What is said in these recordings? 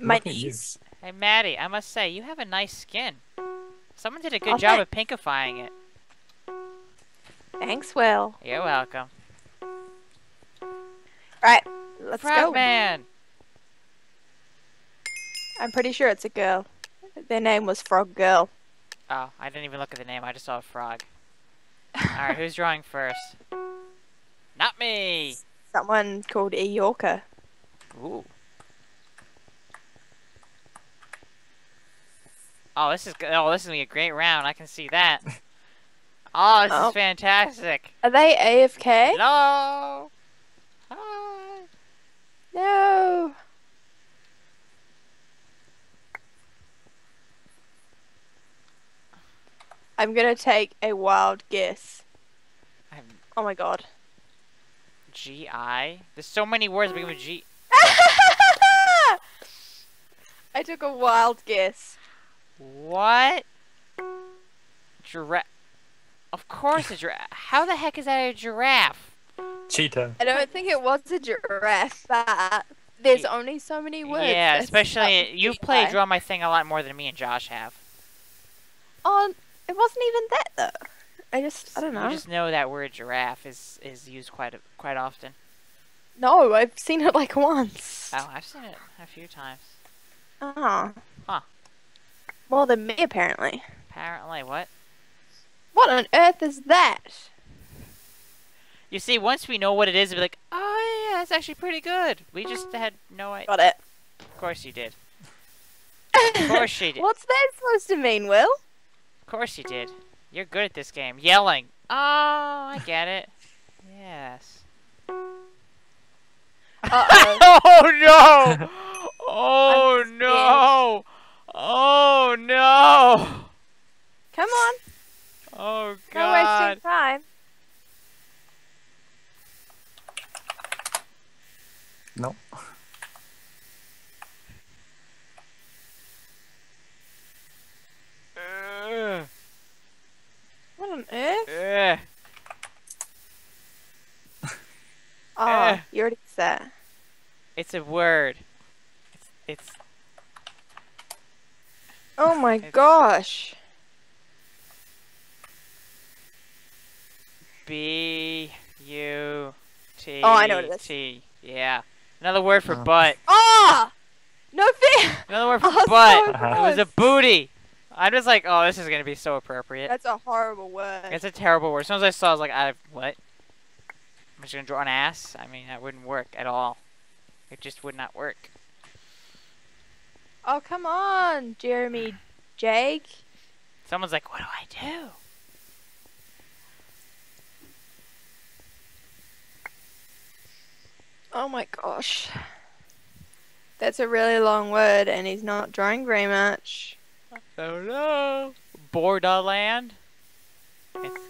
My Look niece. Hey, Maddie, I must say, you have a nice skin. Someone did a good Oh, job thank- of pinkifying it. Thanks, Will. You're welcome. Right, let's go. Frogman! I'm pretty sure it's a girl. Their name was Frog Girl. Oh, I didn't even look at the name. I just saw a frog. Alright, who's drawing first? Not me! Someone called Eyorka. Ooh. Oh, this is. Oh, this is gonna be a great round. I can see that. Oh, this Oh. is fantastic. Are they AFK? Hello. Hi. No. I'm gonna take a wild guess. I'm Oh my god. G I. There's so many words beginning with G. I took a wild guess. What? Giraffe. Of course, a giraffe. How the heck is that a giraffe? Cheetah. I don't think it was a giraffe, but there's Y- only so many words. yeah, especially you G play I. Draw My Thing a lot more than me and Josh have. Oh, it wasn't even that though. I just, I don't know. You just know that word giraffe is is used quite a, quite often. No, I've seen it like once. Oh, I've seen it a few times. Oh. Huh. More than me, apparently. Apparently, what? What on earth is that? You see, once we know what it is, we'll be like, oh yeah, that's actually pretty good. We just mm. had no idea. Got it. Of course you did. Of course you did. What's that supposed to mean, Will? Of course you did. You're good at this game. Yelling. Oh, I get it. Yes. Uh-oh. oh no! Oh no! Oh no! Come on. Oh god. No god! wasting time. No. Ugh. What on earth? Ugh. Oh, Eh. you already said. It's a word. It's, it's Oh my It's- gosh. B U T. Oh, I know what it is. T. Yeah. Another word for Oh. butt. Ah! No fair! Another word for Oh, butt. Uh-huh. It was a booty. I'm just like, oh, this is gonna be so appropriate. That's a horrible word. It's a terrible word. As soon as I saw, it, I was like, I what? I'm just gonna draw an ass. I mean, that wouldn't work at all. It just would not work. Oh, come on, Jeremy Jake. Someone's like, what do I do? Oh my gosh. That's a really long word, and he's not drawing very much. Oh no. Borderland. It's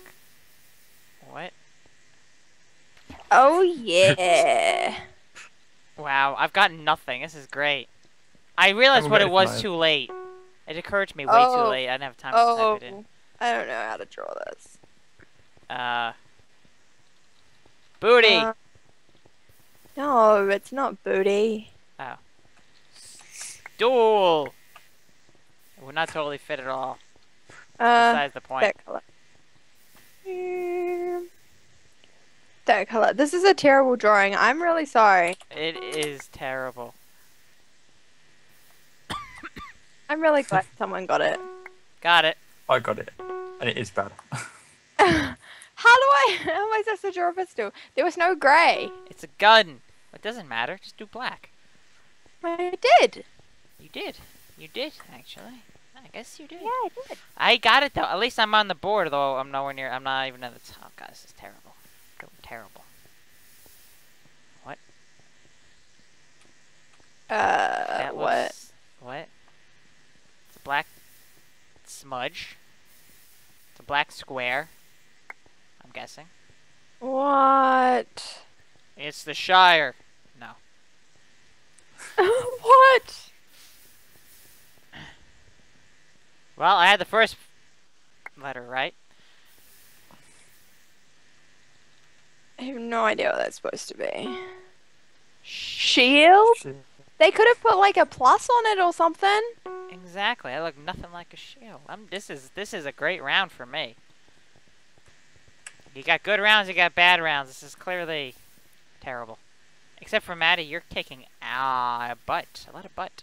what? Oh, yeah. Wow, I've got nothing. This is great. I realized I'm what it was mine. too late. It occurred to me way too Oh. late. I didn't have time Oh, to type it in. I don't know how to draw this. Uh, booty. Uh, no, it's not booty. Oh. Duel. It would not totally fit at all. Uh, Besides the point. that color. Um, That color. This is a terrible drawing. I'm really sorry. It is terrible. I'm really glad someone got it. Got it. I got it. And it is bad. How do I? How am I supposed to draw a pistol? There was no grey. It's a gun. It doesn't matter. Just do black. I did. You did. You did, actually. I guess you did. Yeah, I did. I got it, though. At least I'm on the board, though. I'm nowhere near. I'm not even at the top. God, this is terrible. Doing terrible. What? Uh, That what? looks- What? It's a black smudge. It's a black square. I'm guessing. What? It's the Shire. No. what? Well, I had the first letter right. I have no idea what that's supposed to be. Shield? Shit. They could have put like a plus on it or something. Exactly. I look nothing like a shield. I'm. This is this is a great round for me. You got good rounds. You got bad rounds. This is clearly terrible. Except for Maddie, you're kicking ah a butt. A lot of butt.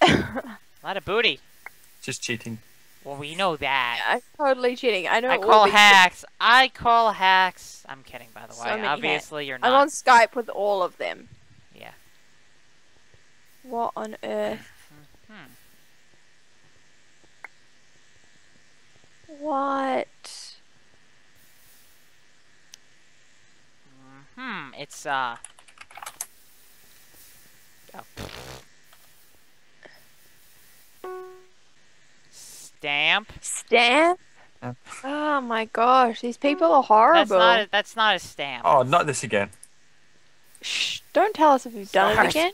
A lot of booty. Just cheating. Well, we know that. I'm totally cheating. I know. I call be- hacks. I call hacks. I'm kidding, by the So way. many hacks. Obviously, you're not. I'm on Skype with all of them. Yeah. What on earth? Hmm. What? Hmm. It's uh. Oh. Stamp. Stamp? Yeah. Oh my gosh, these people are horrible. That's not. A, that's not a stamp. Oh, not this again. Shh, don't tell us if you've done it again.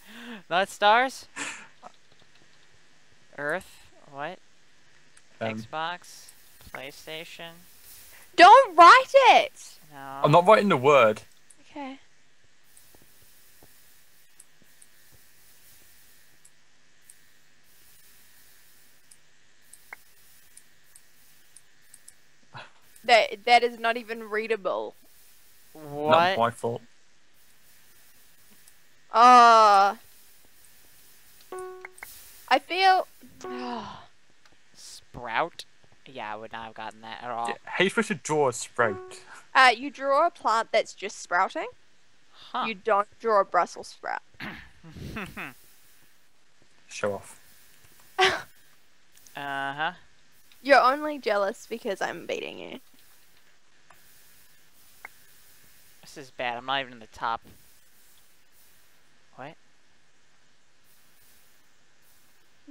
not stars. Earth. What? Um, Xbox. PlayStation. Don't write it! No. I'm not writing the word. Okay. That that is not even readable. Not What? my fault. Uh I feel Sprout. Yeah, I would not have gotten that at all. Yeah, How you supposed to draw a sprout? uh you draw a plant that's just sprouting. Huh. You don't draw a Brussels sprout. Show off. uh huh. You're only jealous because I'm beating you. This is bad. I'm not even in the top. What?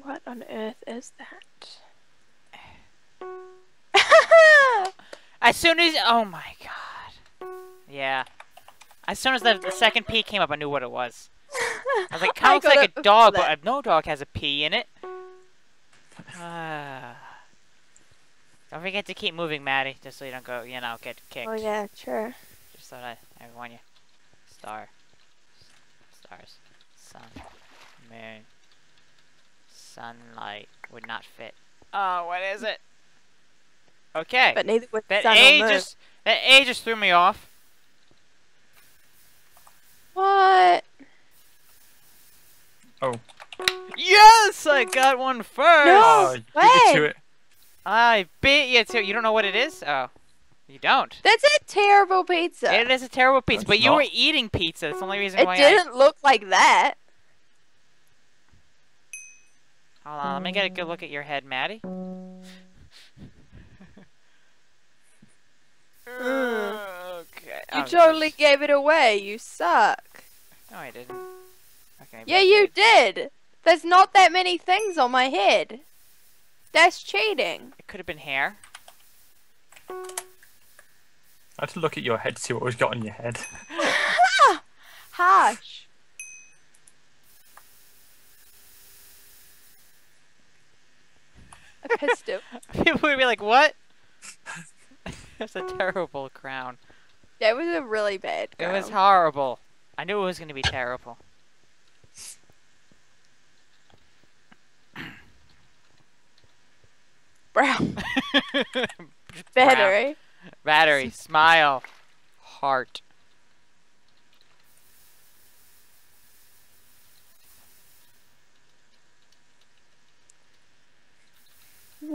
What on earth is that? As soon as oh my god. Yeah. As soon as the, the second P came up, I knew what it was. I was like, I kind of looks like a dog, but uh, no dog has a P in it. Ah. don't forget to keep moving, Maddie, just so you don't go, you know, get kicked. Oh yeah, sure. Just so that I warn you. Star. Stars. Sun. Moon. Sunlight would not fit. Oh, what is it? Okay. But neither would that sun A just that A just threw me off. What? Oh. Yes, I got one first. No. Oh, you beat way. to it. I beat you too. You don't know what it is? Oh, you don't. That's a terrible pizza. It is a terrible pizza, It's but you were eating pizza. That's the only reason It why It didn't look like that. I. Hold on, let me get a good look at your head, Maddie. okay. You oh, totally jeez. gave it away. You suck. No, I didn't. Okay. Yeah, you did. did. There's not that many things on my head. That's cheating. It could have been hair. I had to look at your head to see what was got on your head. Harsh. Pistol. People would be like, "What?" That's a terrible crown. That was a really bad It was horrible. I knew it was going to be terrible. brown. Brown. Battery. Battery. Smile. Heart.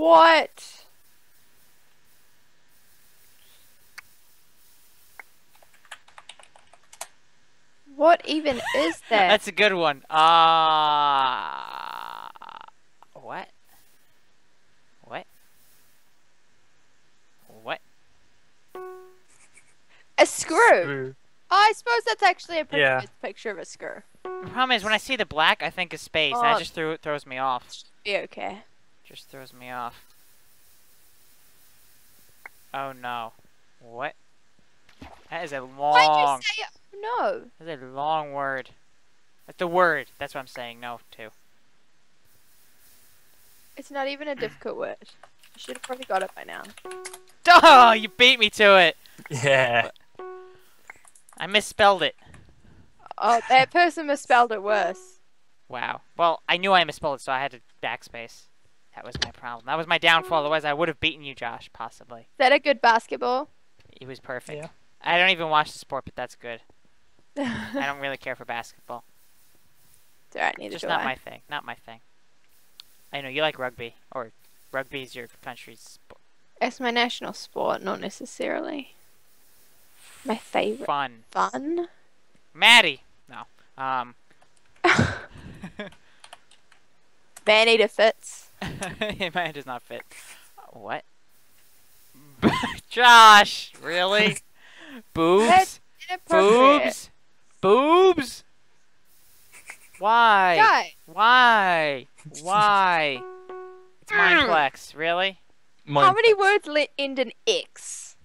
What? What even is that? That's a good one. Uh what? What? What? a screw. Screw. Oh, I suppose that's actually a pretty Yeah. good picture of a screw. The problem is when I see the black, I think of space. and that Oh. just threw, throws me off. Be okay. Just throws me off. Oh no. What? That is a Why'd long. you say no? That's a long word. That's the word. That's what I'm saying no to. It's not even a difficult word. You should have probably got it by now. Oh, you beat me to it. Yeah. I misspelled it. Oh, that person misspelled it worse. Wow. Well, I knew I misspelled it, so I had to backspace. That was my problem. That was my downfall. Otherwise, I would have beaten you, Josh, possibly. Is that a good basketball? It was perfect. Yeah. I don't even watch the sport, but that's good. I don't really care for basketball. alright, neither Just do not I. my thing. Not my thing. I know you like rugby, or rugby is your country's sport. It's my national sport, not necessarily my favorite. Fun. Fun? Maddie. No. Um. Man eater fits. Mine does not fit. What? Josh, really? Boobs? Boobs? Boobs? Why? Guy, Why? Why? It's Mineplex, really? Mine, how many words le- end in X?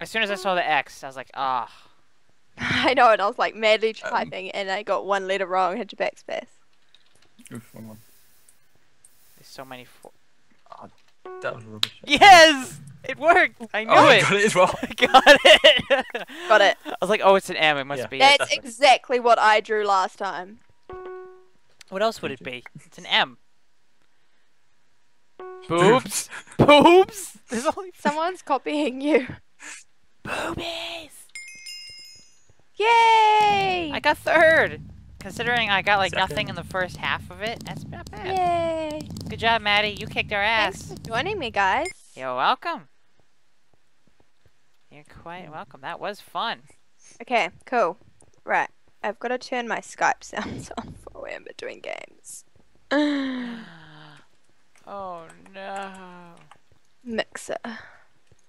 As soon as I saw the X, I was like, ah. I know, and I was like madly Um, typing, and I got one letter wrong. Had to backspace. Oof, wrong one. There's so many. Fo- oh, That was rubbish. yes! It worked! I knew oh, I it! got it as well. I got it! Got it. I was like, oh, it's an M. It must Yeah. be. That's definitely. exactly what I drew last time. What else would it be? It's an M. Boobs? Boobs? There's only Someone's copying you. boobies! Yay! I got third! Considering I got like nothing in the first half of it, that's not bad. Yay! Good job, Maddie. You kicked our ass. Thanks ass. for joining me, guys. You're welcome. You're quite mm. welcome. That was fun. Okay, cool. Right, I've got to turn my Skype sounds on for when between games. oh no. Mixer.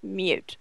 Mute.